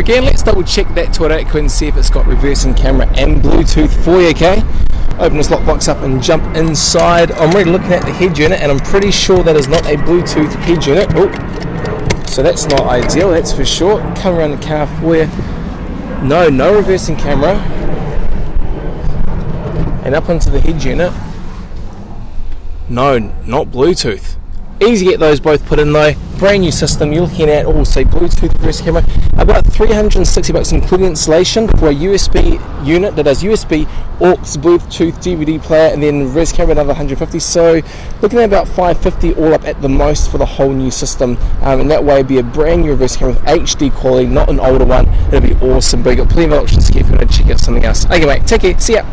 again. Let's double check that Toyota and see if it's got reversing camera and Bluetooth for you, okay? Open this lockbox up and jump inside. I'm already looking at the head unit and I'm pretty sure that is not a Bluetooth head unit. Oh, so that's not ideal, that's for sure. Come around the car for you. No, no reversing camera. And up onto the head unit. No, not Bluetooth. Easy to get those both put in though. Brand new system. You're looking at also Bluetooth reverse camera. About 360 bucks including installation for a USB unit that has USB, aux, Bluetooth, DVD player, and then reverse camera another 150. So looking at about 550 all up at the most for the whole new system. Um, and that way, be a brand new reverse camera with HD quality, not an older one. It'll be awesome. But you got plenty of options if you want to check out something else. Okay, mate. Take care. See ya.